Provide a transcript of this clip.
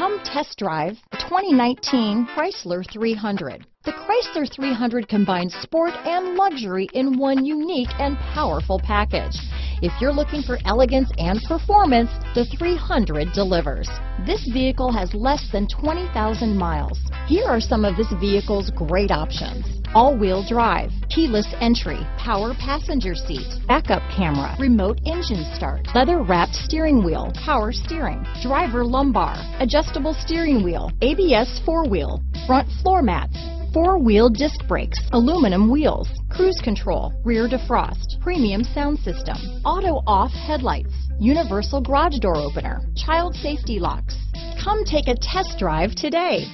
Come test drive the 2019 Chrysler 300. The Chrysler 300 combines sport and luxury in one unique and powerful package. If you're looking for elegance and performance, the 300 delivers. This vehicle has less than 20,000 miles. Here are some of this vehicle's great options. All-wheel drive, keyless entry, power passenger seat, backup camera, remote engine start, leather-wrapped steering wheel, power steering, driver lumbar, adjustable steering wheel, ABS four-wheel, front floor mats, four-wheel disc brakes, aluminum wheels, cruise control, rear defrost, premium sound system, auto-off headlights, universal garage door opener, child safety locks. Come take a test drive today.